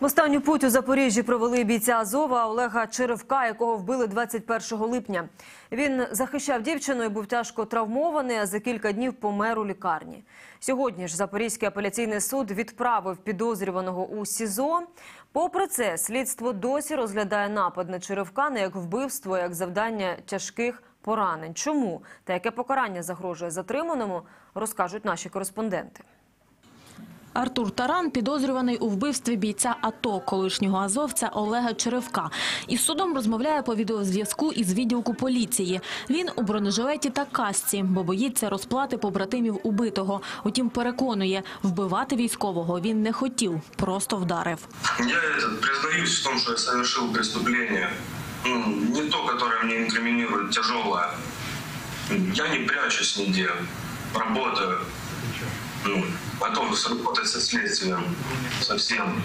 Останню путь у Запоріжжі провели бійця Азова Олега Черевка, якого вбили 21 липня. Він захищав дівчину і був тяжко травмований, а за кілька днів помер у лікарні. Сьогодні ж Запорізький апеляційний суд відправив підозрюваного у СІЗО. Попри це, слідство досі розглядає напад на Черевка не як вбивство, як завдання тяжких поранень. Чому та яке покарання загрожує затриманому, розкажуть наші кореспонденти. Артур Таран підозрюваний у вбивстві бійця АТО, колишнього азовця Олега Черевка. Із судом розмовляє по відеозв'язку із відділку поліції. Він у бронежилеті та касці, бо боїться розплати побратимів убитого. Утім, переконує, вбивати військового він не хотів, просто вдарив. Я этот, признаюсь в том, что я совершил преступление. Ну, не то, которое мне инкриминирует, тяжелое. Я не прячусь нигде. Работаю. Ну, готов сработать со следствием. Со всем.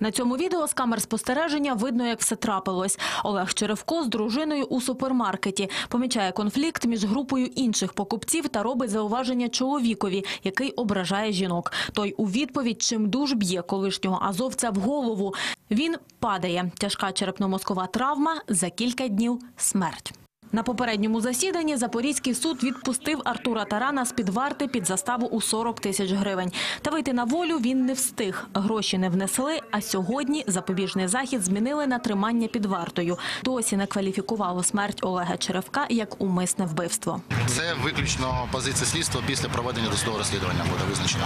На цьому відео з камер спостереження видно, як все трапилось. Олег Черевко з дружиною у супермаркеті помічає конфлікт між групою інших покупців та робить зауваження чоловікові, який ображає жінок. Той у відповідь чимдуж б'є колишнього азовця в голову. Він падає. Тяжка черепно-мозкова травма. За кілька днів смерть. На попередньому засіданні Запорізький суд відпустив Артура Тарана з-під варти під заставу у 40 тисяч гривень. Та вийти на волю він не встиг. Гроші не внесли, а сьогодні запобіжний захід змінили на тримання під вартою. Досі не кваліфікувало смерть Олега Черевка як умисне вбивство. Це виключно позиція слідства після проведення досудового розслідування буде визначено.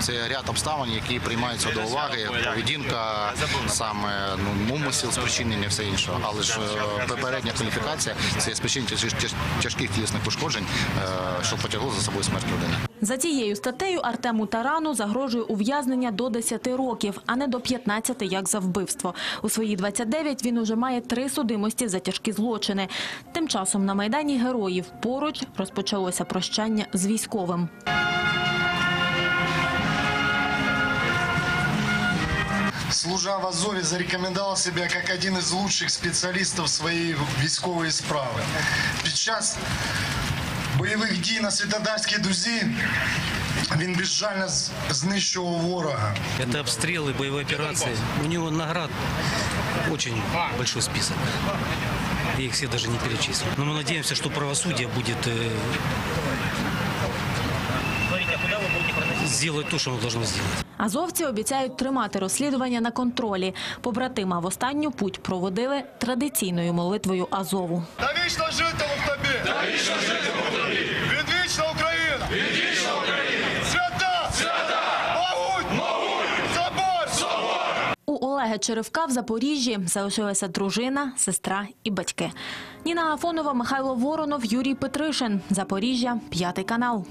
Це ряд обставин, які приймаються до уваги, поведінка, саме ну, умисел, спричинення, все інше. Але ж е, попередня кваліфікація це спричинення тяж- тяж- тяжких тілесних пошкоджень, е, що потягло за собою смерть людини. За цією статтею Артему Тарану загрожує ув'язнення до 10 років, а не до 15, як за вбивство. У свої 29 він уже має три судимості за тяжкі злочини. Тим часом на Майдані Героїв поруч розпочалося прощання з військовим. служа в Азове, зарекомендовал себя как один из лучших спеціалістів своєї військової справи. Під час бойових дій на Святодарській дузі він безжально з- знищував ворога. Это обстрелы, боевые операции. У него наград очень большой список. Я их все даже не перечислю. Но мы надеемся, что правосудие будет сделать то, что оно должно сделать. Азовці обіцяють тримати розслідування на контролі. Побратима в останню путь проводили традиційною молитвою Азову. Та вічно житиму в тобі! Та вічно житиму в тобі! Відвічна Україна! Відвічна Україна! Свята! Свята! Могуть! Могуть! Собор! Собор! У Олега Черевка в Запоріжжі залишилася дружина, сестра і батьки. Ніна Афонова, Михайло Воронов, Юрій Петришин. Запоріжжя, п'ятий канал.